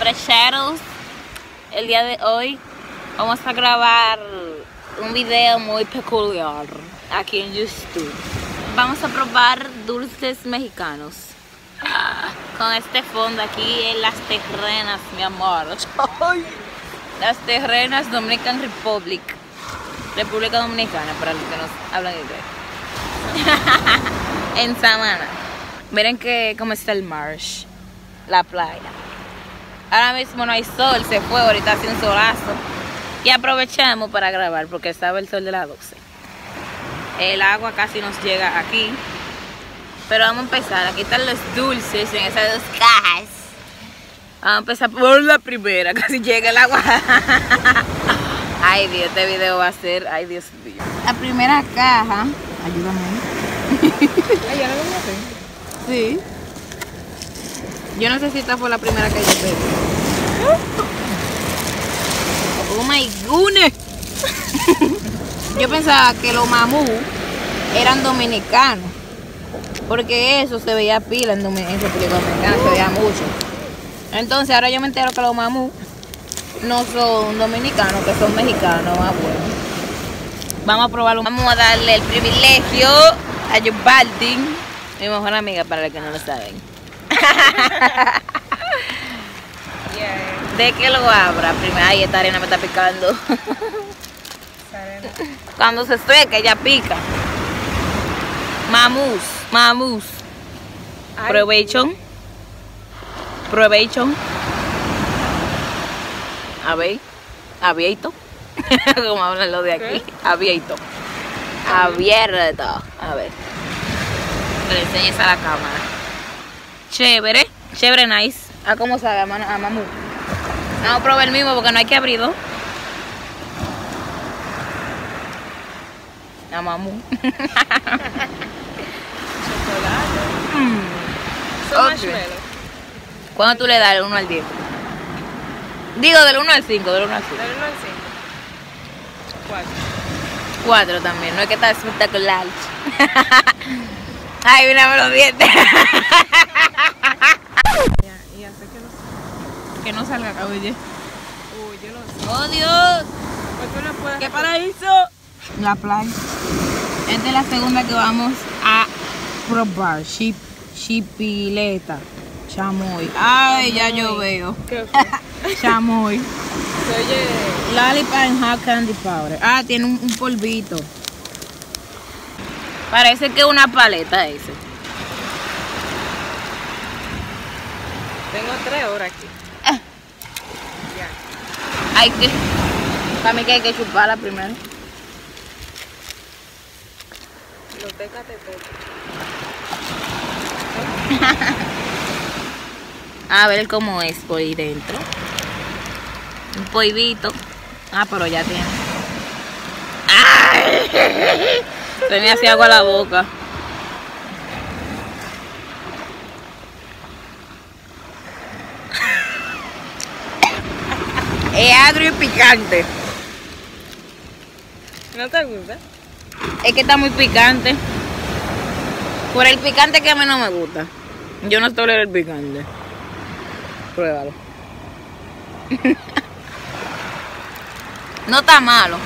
Brecheros, el día de hoy vamos a grabar un video muy peculiar aquí en YouTube. Vamos a probar dulces mexicanos. Ah, Con este fondo aquí en las terrenas, mi amor. Las terrenas Dominican Republic. República Dominicana, para los que nos hablan inglés. en Samana. Miren que cómo está el marsh, la playa. Ahora mismo no hay sol, se fue, ahorita hace un solazo. Y aprovechamos para grabar porque estaba el sol de las 12. El agua casi nos llega aquí. Pero vamos a empezar. Aquí están los dulces en esas dos cajas. Vamos a empezar por la primera, casi llega el agua. Ay Dios, este video va a ser, ay Dios mío. La primera caja, ayúdame. Ay, ya lo voy a hacer. Sí. Yo no sé si esta fue la primera que yo pedí. Oh my goodness. Yo pensaba que los mamú eran dominicanos. Porque eso se veía pila en, en República Dominicana, se veía mucho. Entonces ahora yo me entero que los mamú no son dominicanos, que son mexicanos. Ah, bueno. Vamos a probarlo. Vamos a darle el privilegio a Yubaldi, mi mejor amiga, para los que no lo saben. Yeah, De que lo abra primero. Ay, esta arena me está picando. Cuando se seca, ella pica. Mamus, mamus. Provecho. Provecho. A ver. Abierto. Como hablan los de aquí. Abierto. Abierto. A ver. Que le enseñes a la cámara. Chévere. Chévere, nice. ¿A cómo sabe a, man- a mamú? Vamos a probar el mismo porque no hay que abrirlo. A mamú. Chocolate. Mm. Son Ok. marshmallows. ¿Cuándo tú le das del 1 al 10? Digo del 1 al 5, del 1 al 5. Del 1 al 5. 4. 4 también, no es que está espectacular. Ay, mira los dientes. Ya, y hace que no que no salga acá, oye. Uy, yo sé. ¡Oh, Dios! Pues tú no puedes. ¡Qué paraíso! La playa. Esta es la segunda que vamos a probar. Chip, chipileta. Chamoy. Ay, ya yo veo. ¿Qué fue? Chamoy. Se oye. Lollipop and hot candy powder. Ah, tiene un, un polvito. Parece que una paleta ese. Tengo 3 horas aquí. Ah. Ya. Hay que. Para mí que hay que chuparla primero. Los tecas te tocan. A ver cómo es por ahí dentro. Un polvito. Ah, pero ya tiene. ¡Ay! Me hace agua a la boca. Es agrio y picante. ¿No te gusta? Es que está muy picante. Por el picante que a mí no me gusta. Yo no tolero el picante. Pruébalo. no está malo.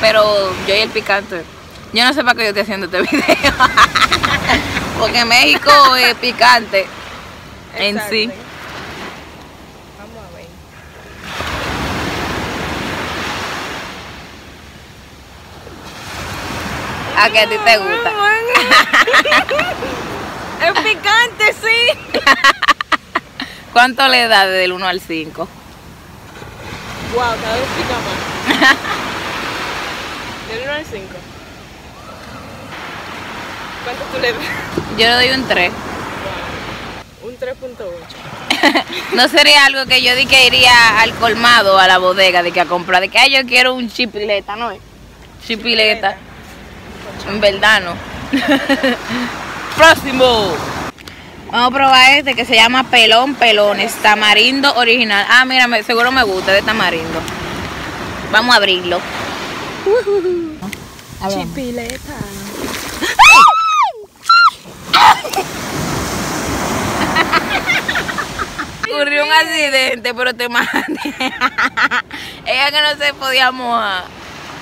Pero yo y el picante. Yo no sé para qué yo estoy haciendo este video. Porque México es picante en Exacto. sí. Vamos a ver. A que a ti te gusta. es picante, sí. ¿Cuánto le da del 1 al 5? Wow, cada vez pica más. Del 1 al 5. ¿Cuánto tú le das? Yo le doy un 3. Wow. Un 3.8. No sería algo que yo di que iría al colmado, a la bodega, de que a comprar, de que ay, yo quiero un chipileta, ¿no? es? Chipileta. En verdad no. Próximo. Vamos a probar este que se llama pelón pelones, tamarindo original. Ah, mira, me- seguro me gusta de tamarindo. Vamos a abrirlo. A ver. Ocurrió un accidente, pero te mandé. Ella que no se podía mojar,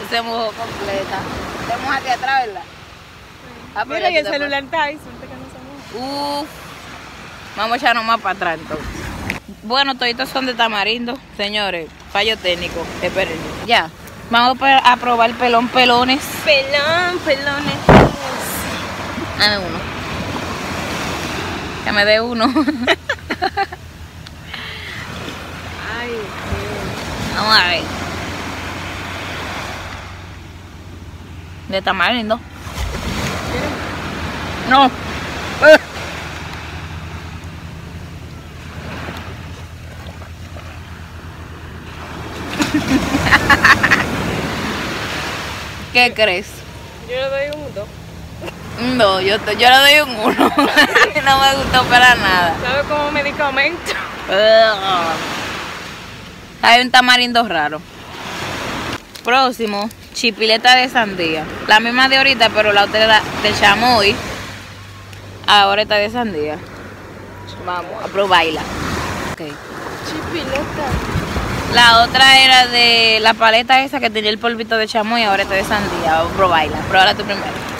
se mojó completa. Te mojas aquí atrás, ¿verdad? Ah, Mira, y el celular está ahí, suerte que no se. Uf. Vamos a echarnos más para atrás entonces. Bueno, toditos son de tamarindo. Señores, fallo técnico. Esperen. Ya. Vamos a probar pelón pelones. Pelón, pelones. Dame uno. Que me dé uno. Ay, Dios. Vamos a ver. De tamarindo. No. Eh. ¿Qué crees? Yo le doy un 2. No, yo, yo le doy un uno. no me gustó para nada. ¿Sabe como medicamento? Hay un tamarindo raro. Próximo, chipileta de sandía. La misma de ahorita, pero la otra era de chamoy. Ahora está de sandía. Vamos a probarla. Ok. Chipileta. La otra era de la paleta esa que tenía el polvito de chamoy, ahora está de sandía. Vamos a probarla. Pruébala tú primero.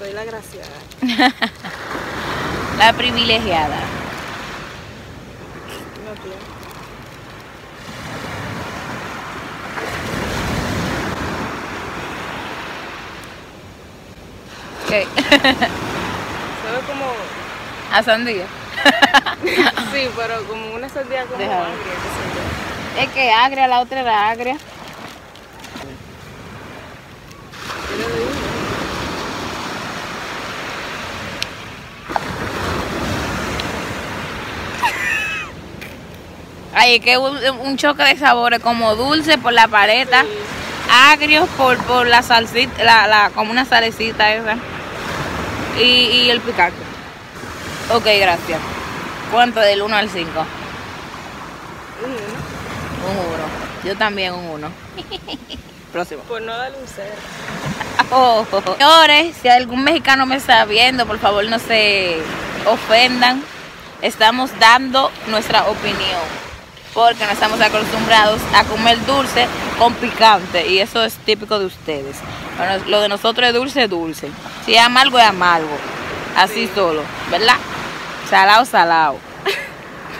Soy la graciada. La privilegiada. No, tío. ¿Qué? Sabe como. A sandía. Sí, pero como una sandía como Déjame. agria, yo. Es que agria, la otra era agria. Yo le doy un Ay, que un, un choque de sabores como dulce por la paleta, agrio por, por la salsita, la, la, como una salecita esa. Y, y el picante. Ok, gracias. ¿Cuánto del 1 al 5? uno. Un 1. Yo también un 1. Próximo. Por no darle un cero. Oh, Señores, si algún mexicano me está viendo, por favor no se ofendan. Estamos dando nuestra opinión. Porque no estamos acostumbrados a comer dulce con picante. Y eso es típico de ustedes. Bueno, lo de nosotros es dulce, dulce. Si es amargo, es amargo. Así solo, ¿verdad? Salado, salado.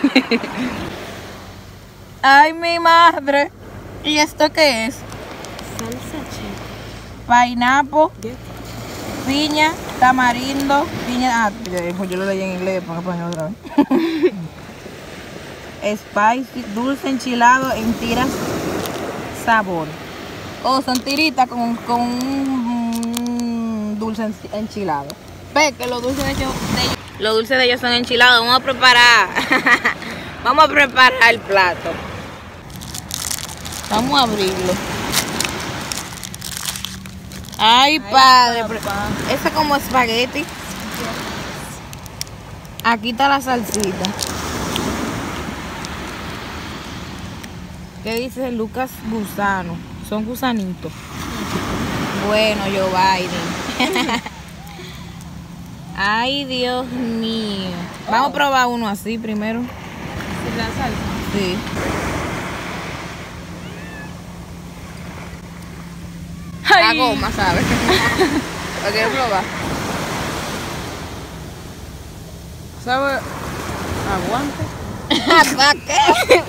Ay, mi madre. ¿Y esto qué es? Salsa chip. Pineapple. piña, tamarindo, piña. Ah, yo, yo lo leí en inglés, pongo español otra vez. Spicy, dulce enchilado en tiras sabor. Oh, son tiritas con, con un dulce enchi- enchilado. Ve que los dulces de ellos, de ellos- Los dulces de ellos son enchilados. Vamos a preparar. Vamos a preparar el plato. Vamos a abrirlo. Ay, padre. Ese es como espagueti. Aquí está la salsita. ¿Qué dice Lucas Gusano? Son gusanitos. Bueno, Joe Biden. Ay, Dios mío. Vamos a probar uno así primero. Sin la salsa. Sí. La goma, ¿sabes? ¿Lo quieres probar? ¿Sabe? Aguante. ¿A qué?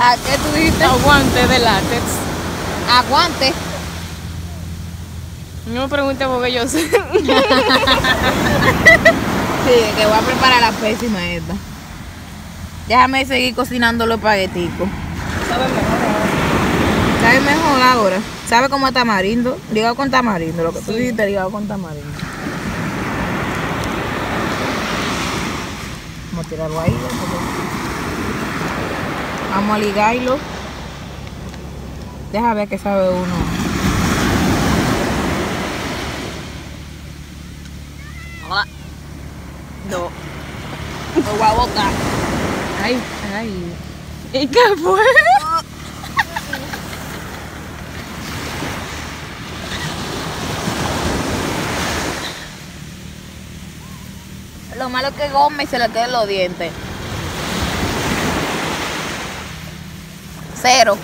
¿A qué tú dijiste? Aguante de látex. Aguante. No me pregunte porque yo sé. Sí, que voy a preparar la pésima esta. Déjame seguir cocinando los espagueticos. Sabe mejor. ¿Sabe mejor ahora? ¿Sabe cómo es tamarindo? Ligado con tamarindo, lo que tú dijiste ligado con tamarindo. Vamos a tirarlo ahí. ¿no? Vamos a ligarlo. Deja ver qué sabe uno. Ah. No. Lo voy a botar. Ay, ay. ¿Y qué fue? Lo malo es que y se le quedan los dientes. Cero.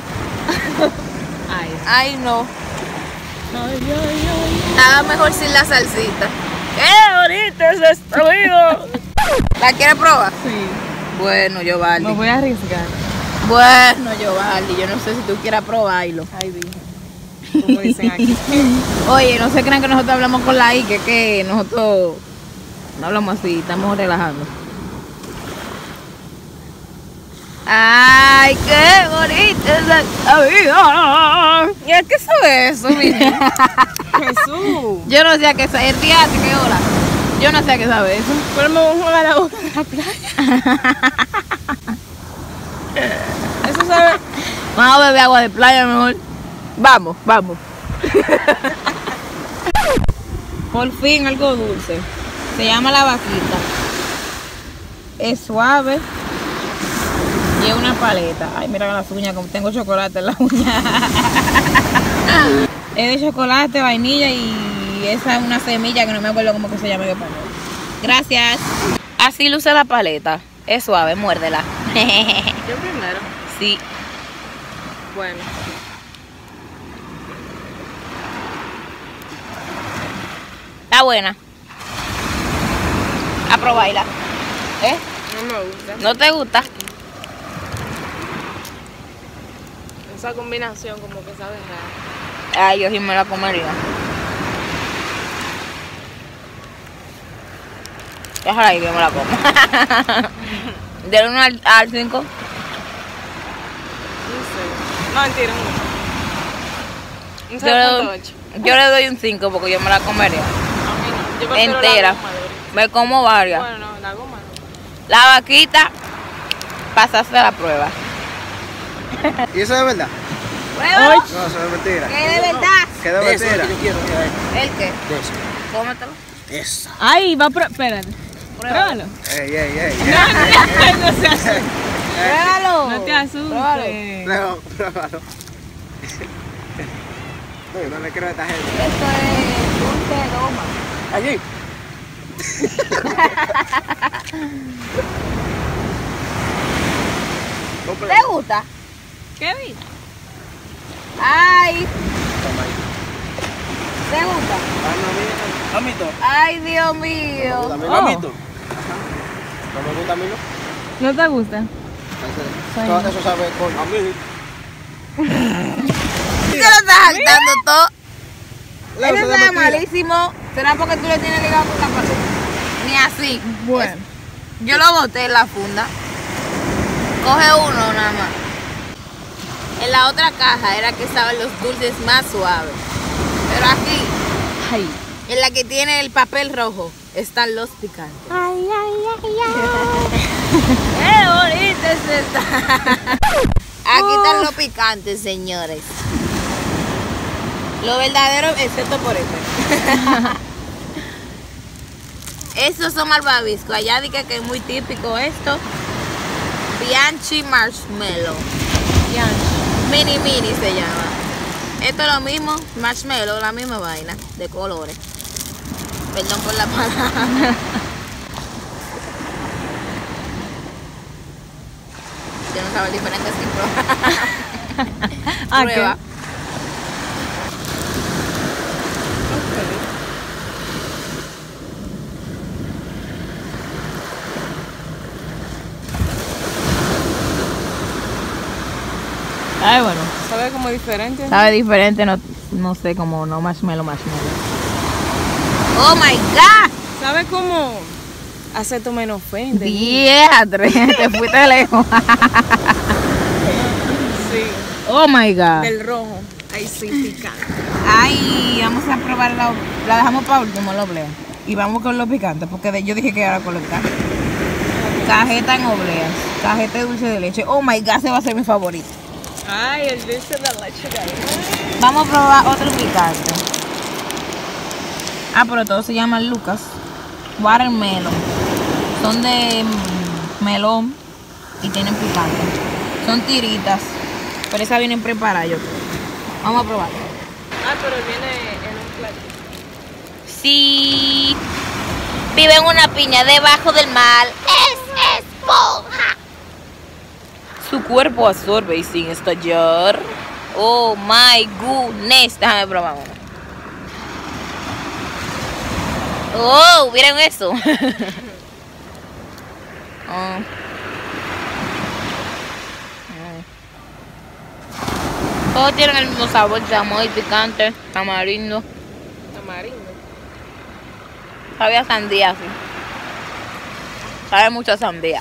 Ay, Ay, no. ay, ay, ay. Nada mejor sin la salsita. ¡Qué bonito es destruido! ¿La quieres probar? Sí. Bueno, yo vale. Me voy a arriesgar. Bueno, yo vale. Yo no sé si tú quieras probarlo. Ay, dije. Como dicen aquí. Oye, no se crean que nosotros hablamos con la I, que que nosotros no hablamos así, estamos relajando. Ay, qué bonito es la vida. ¿Y a qué sabe eso, mi niña? Jesús. Yo no sé a qué sabe. El día qué hora. Yo no sé a qué sabe eso. Pero me voy a jugar a la playa. Eso sabe. Vamos a beber agua de playa mejor. Vamos, vamos. Por fin algo dulce. Se llama la vaquita. Es suave. Y es una paleta. Ay, mira las uñas, como tengo chocolate en las uñas. es de chocolate, vainilla y esa es una semilla que no me acuerdo cómo que se llama. Gracias. Así luce la paleta. Es suave, muérdela. Yo primero. sí. Bueno. Está buena. A probarla. ¿Eh? No me gusta. ¿No te gusta? Esa combinación como que sabe raro. Ay, yo sí me la comería. Déjala ahí que me la como. Del 1 al 5. No sé. No, mentira, un Un Yo, le doy- 7.8. yo le doy un 5 porque yo me la comería. A mí no. Yo Entera. La goma. Me como varias. Bueno, no, la goma no. La vaquita, pasaste la prueba. ¿Y eso es verdad? No, eso es mentira. ¿Qué de verdad? ¿Qué de mentira? yo quiero. ¿El qué? De eso. Cómetelo. Esa. Ay, va a probar. Espérate. Pruébalo. Ey, ey, ey. no se asuste. Pruébalo. No te Pruébalo. asustes. No, pruébalo. No, no le creo a esta gente. Esto es dulce de goma. Allí. ¿Te gusta? ¿Qué vi? Ay, ¿te gusta? Mamito. Ay, Dios mío. Mamito. No me gusta a mí, ¿no? ¿No te gusta? Eso, eso sabe con a mí. ¿Qué lo estás saltando todo? La Eso está malísimo. ¿Será porque tú le tienes ligado con la pared? Ni así. Bueno. Yo lo boté en la funda. Coge uno nada más. En la otra caja era que estaban los dulces más suaves. Pero aquí, Ay. en la que tiene el papel rojo, están los picantes. Ay, ay, ay, ay. ¡Qué bonita es esta! Aquí están los picantes, señores. Lo verdadero, excepto por este. Estos son malvaviscos. Allá dije que es muy típico esto. Bianchi Marshmallow. Mini Mini se llama. Esto es lo mismo, marshmallow, la misma vaina, de colores. Perdón por la palabra. Yo no sabe diferente sin probar. Ah, Prueba. Ay, bueno. Sabe como diferente. Sabe diferente, no, no sé, como no marshmallow, marshmallow. Oh my god. Sabe como hace tu menos ofende. Diadre, te fuiste lejos. Sí. Oh my god. Del rojo. Ahí sí, picante. Ay, vamos a probar la, la dejamos para último, la oblea. Y vamos con los picantes, porque de- yo dije que era con los picantes. Cajeta en obleas, cajeta de dulce de leche. Oh my god, ese va a ser mi favorito. Ay, el dulce de leche de ahí. Vamos a probar otro picante. Ah, pero todos se llaman Lucas. Watermelon. Son de mm, melón y tienen picante. Son tiritas. Pero esas vienen preparadas, yo creo. Vamos a probar. Ah, pero viene en un platito. Sí. Vive en una piña debajo del mar. Es esponja. Su cuerpo absorbe y sin estallar. Oh my goodness. Déjame probar uno. Oh, ¿vieron eso? Ah. Mm. Todos tienen el mismo sabor, chamoy, picante, tamarindo. Tamarindo. Sabe a sandía, sí. Sabe mucho a sandía.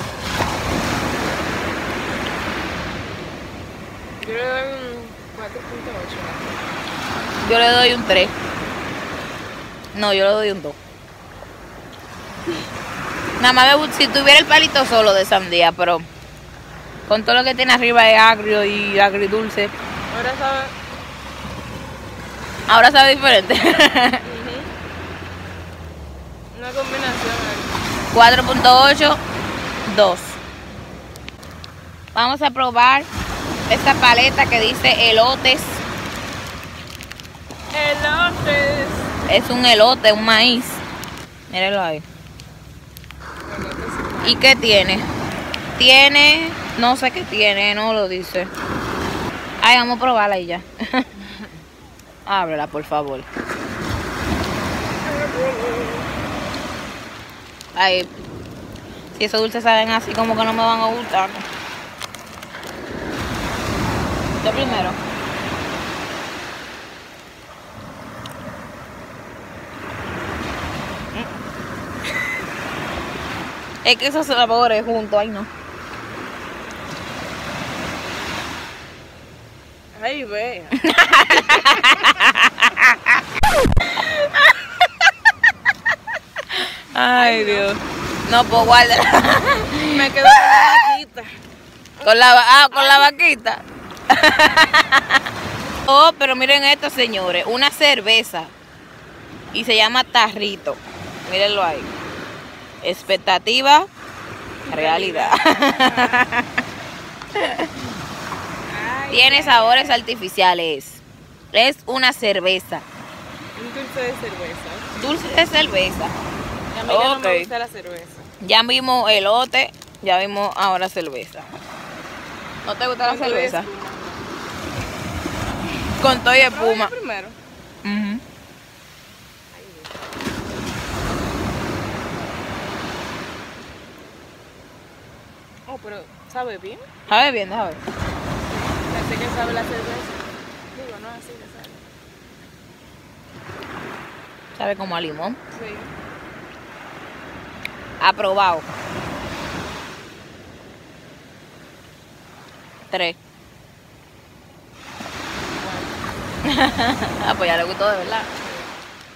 Yo le doy un 4.8. Yo le doy un 3. No, yo le doy un 2. Nada más me gusta- si tuviera el palito solo de sandía, pero con todo lo que tiene arriba es agrio y agridulce. Ahora sabe. Ahora sabe diferente. Una combinación. ahí. 4.8, 2. Vamos a probar esta paleta que dice elotes. Elotes. Es un elote, un maíz. Mírenlo ahí. ¿Y qué tiene? Tiene, no sé qué tiene, no lo dice. Ay, vamos a probarla y ya. Ábrela, por favor. Ay, si esos dulces saben así, como que no me van a gustar. Yo primero. Es que esos sabores juntos, ay no. Ay, vea. Ay, Dios. No, pues guárdala. Me quedo con la vaquita. Con la, va- ah, con la vaquita. Oh, pero miren esto, señores. Una cerveza. Y se llama tarrito. Mírenlo ahí. Expectativa, realidad. Tiene sabores artificiales. Es una cerveza. un dulce de cerveza. Dulce de cerveza. Y a mí ya no me gusta la cerveza. Ya vimos elote, ya vimos ahora cerveza. ¿No te gusta la cerveza? Con todo y espuma. yo primero. Ujú. Oh, pero ¿sabe bien? Sabe bien, déjame ver. Pensé que sabe la cerveza. Digo, no, así que sabe. Sabe como a limón. Sí. Aprobado. Tres. ah, pues ya le gustó de verdad.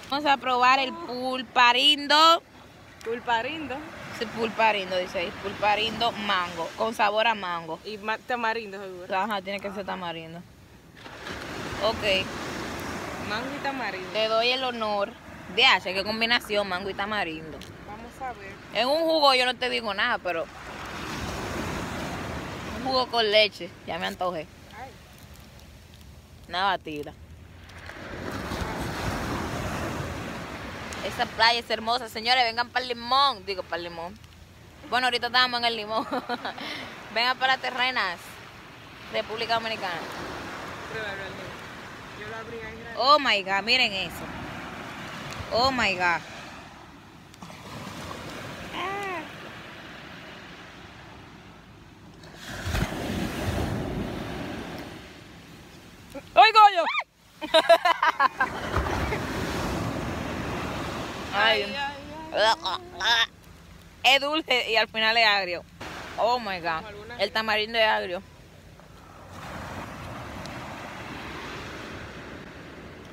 Vamos a probar el pulparindo. Pulparindo Sí, pulparindo, dice ahí. Pulparindo mango. Con sabor a mango. y ma- tamarindo seguro. Ajá, tiene que ser tamarindo. Ok. Mango y tamarindo. Te doy el honor. De H, qué combinación, mango y tamarindo. Vamos a ver. En un jugo yo no te digo nada, pero. Un jugo con leche, ya me antojé. Una batida. Esa playa es hermosa, señores, vengan para el limón. Digo, para el limón. Bueno, ahorita estamos en el limón. vengan para Terrenas, República Dominicana. Oh my god, miren eso. Oh my god. ¡Ay, coño! Ay, ay, ay. es dulce y al final es agrio. Oh my god. El tamarindo es agrio.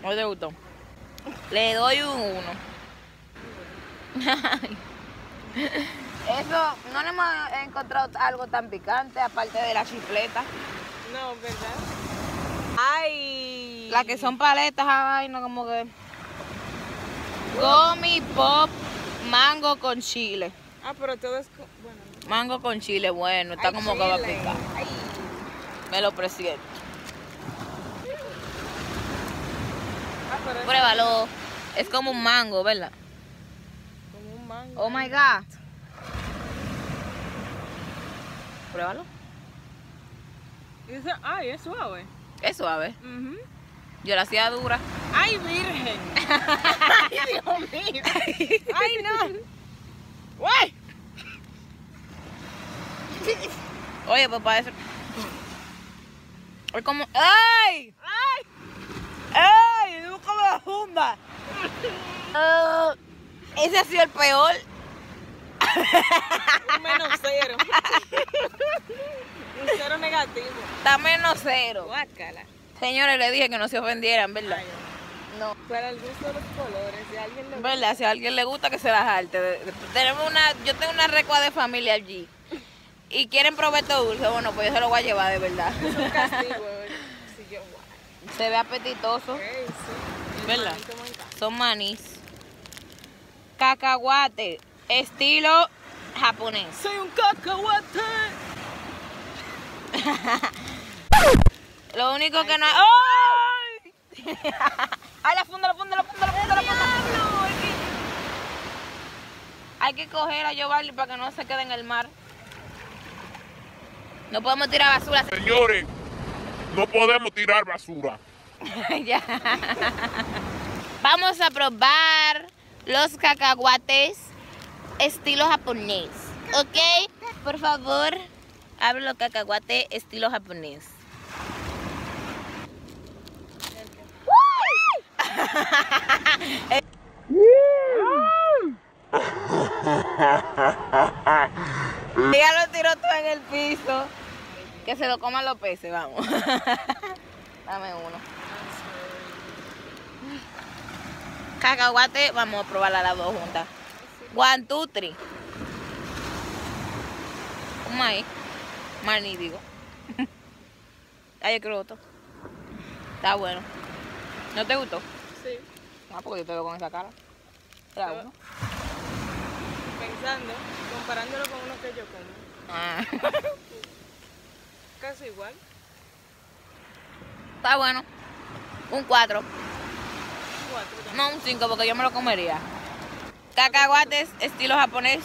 ¿No te gustó? Le doy un 1. Eso, no le hemos encontrado algo tan picante aparte de la chifleta. No, ¿verdad? Ay. Las que son paletas, ay, no como que. Gummy pop mango con chile. Ah, pero todo es. Bueno, no. Mango con chile, bueno, está Ay, como que va a chile. picar. Ay. Me lo presiento. Ah, pero Pruébalo. Es como un mango, ¿verdad? como un mango. Oh my god. Pruébalo. Dice, ay, es suave. Es suave. Yo la hacía dura. Ay, virgen. Ay, Dios mío. Ay, no. Guay. Oye, para eso. Es como. ¡Ay! Ay. ¡Ay! ¡Nunca me funda! Ah, ese ha sido el peor. Un menos cero. Un cero negativo. Está menos cero. Guácala. Señores, le dije que no se ofendieran, ¿verdad? Ay, No. Para el gusto de los colores, si a alguien le ¿Verdad? Si a alguien le gusta que se las alte. Tenemos una, yo tengo una recua de familia allí. Y quieren probar esto dulce, bueno, pues yo se lo voy a llevar de verdad. es un castigo. eh. Si yo, guay. Se ve apetitoso. Sí. ¿Verdad? Son manís. Cacahuate, estilo japonés. Soy un cacahuate. Lo único que no ¡Ay! ¡Ay, la funda, la funda, la funda, la funda, la funda! Hay que coger a Giovanni para que no se quede en el mar. No podemos tirar basura. Señores, no podemos tirar basura. Ya. Vamos a probar los cacahuates estilo japonés. ¿Ok? Por favor, abre los cacahuates estilo japonés. Ya lo tiró todo en el piso. Que se lo coman los peces, vamos. Dame uno. Cacahuate, vamos a probarla las dos juntas. One, two, three. ¿Cómo ahí? Mani, digo. Ay, yo quiero otro. Está bueno. ¿No te gustó? Sí. Ah, porque yo te veo con esa cara. Era uno. Pensando, comparándolo con uno que yo como. Ah. Casi igual. Está bueno. Un 4. Cuatro ya. No, un 5 porque yo me lo comería. Cacahuates, estilo japonés.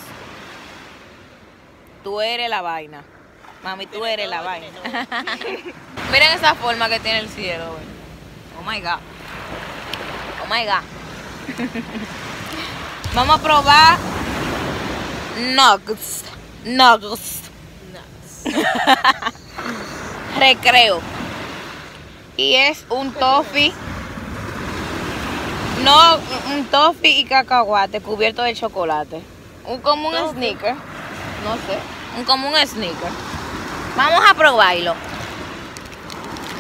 Tú eres la vaina. Mami, tú eres la vaina. Miren esa forma que tiene el cielo, güey. Oh my god. Oh my god. Vamos a probar nuggets. Nuggets. Nuts. Recreo. Y es un toffee. No, un toffee y cacahuate cubierto de chocolate. Un como un Toffee. sneaker. No sé. Un como un sneaker. Vamos a probarlo.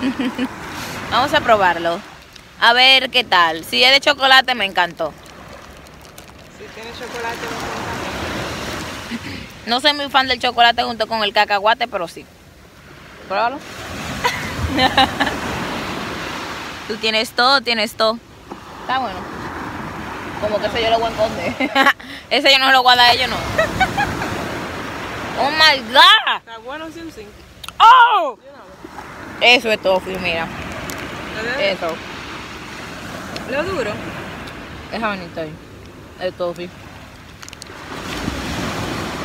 Vamos a probarlo. A ver qué tal. Si es de chocolate me encantó. Si tiene chocolate, lo pongo No soy muy fan del chocolate junto con el cacahuate, pero sí. Pruébalo. Tú tienes todo, tienes todo. Está bueno. Como que ese yo lo voy a esconder. ese yo no lo voy a dar a ellos, no. Oh my god. Está bueno sin. Oh. Eso es tofu, mira. ¿Lo, Eso. lo duro? Déjame venirte ahí. El tofu.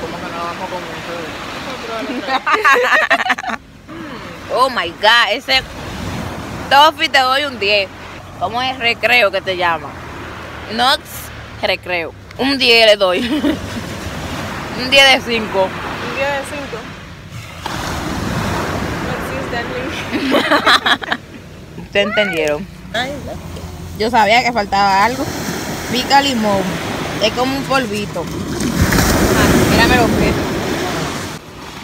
Como que no vamos otra vez. Oh my god, ese toffee te doy un 10. ¿Cómo es recreo que te llama? Nox recreo. Un 10 le doy. un 10 de 5. Día de cinco. What's this, darling? ¿Ustedes entendieron? Yo sabía que faltaba algo. Pica limón. Es como un polvito. Ah, mírame los pies.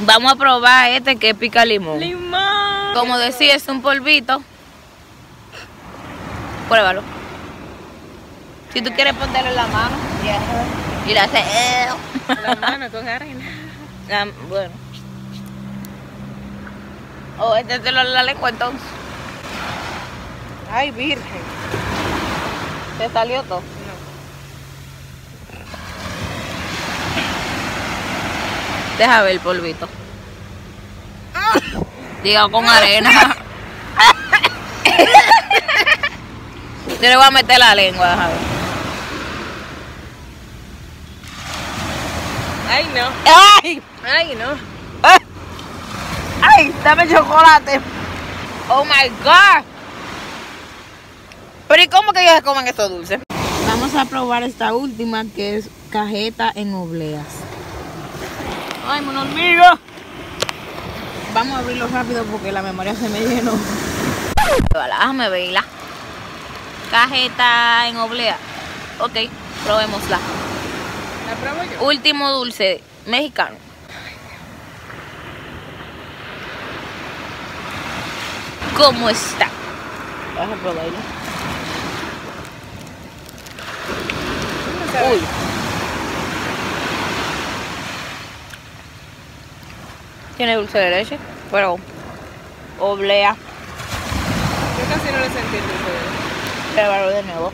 Vamos a probar este que es pica limón. ¡Limón! Como decía, es un polvito. Pruébalo. Si tú quieres ponértelo en la mano. Y le haces. La mano con arena. Ah, bueno. O este te lo la lengua entonces. Ay, virgen. Te salió todo. No. Deja ver el polvito. Diga con arena. Yo le voy a meter la lengua, deja ver. Ay, no. ¡Ay! Ay, no. ¡Ay! ¡Ey! Dame chocolate. Oh my god. Pero ¿y cómo que ellos se comen estos dulces? Vamos a probar esta última que es cajeta en obleas. ¡Ay, mon hormiga! Vamos a abrirlo rápido porque la memoria se me llenó. Déjame verla. Cajeta en oblea. Ok, probémosla. ¿La pruebo yo? Último dulce mexicano. ¿Cómo está? Vamos a probarlo. ¿Cómo sabe? Uy. Tiene dulce de leche, pero oblea. Yo casi no le sentí el dulce de leche. Pruébalo de nuevo.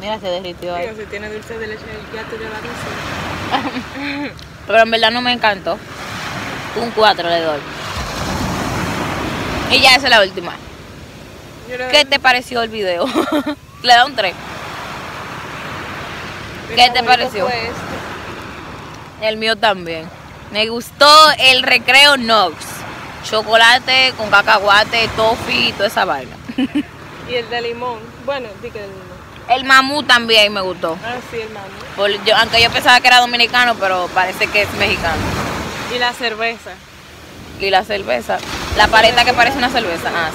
Mira, se derritió ahí. Si tiene dulce de leche, ya te lleva dulce. Pero en verdad no me encantó. Un 4 le doy. Y ya esa es la última. ¿Qué te pareció el video? le da un 3. mi qué te pareció? este. El mío también. Me gustó el recreo Nox. Chocolate con cacahuate, toffee y toda esa vaina. Y el de limón. Bueno, di que el limón. El mamú también me gustó. Ah, sí, el. Por- yo- aunque yo pensaba que era dominicano, pero parece que es mexicano. Y la cerveza. Y la cerveza. La paleta que parece una cerveza. Ah.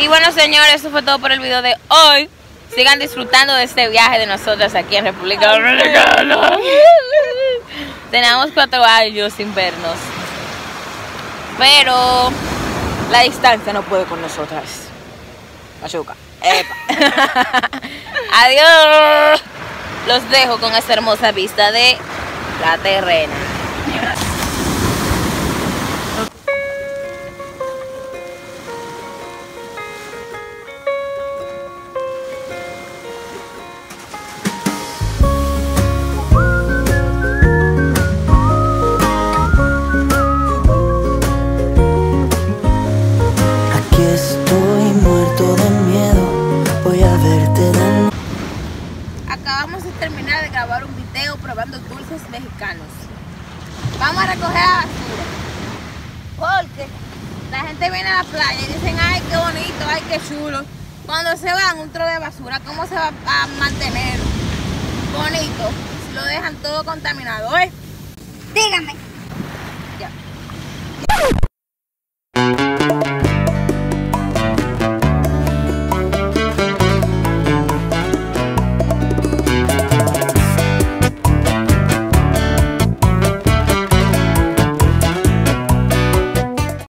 Y bueno, señores, eso fue todo por el video de hoy. Sigan disfrutando de este viaje de nosotros aquí en República Dominicana. Tenemos cuatro años sin vernos. Pero la distancia no puede con nosotras. Machuca. Epa. Adiós. Los dejo con esta hermosa vista de la terrena. Cuando se van un tro de basura, ¿cómo se va a mantener bonito lo dejan todo contaminado? eh? Dígame,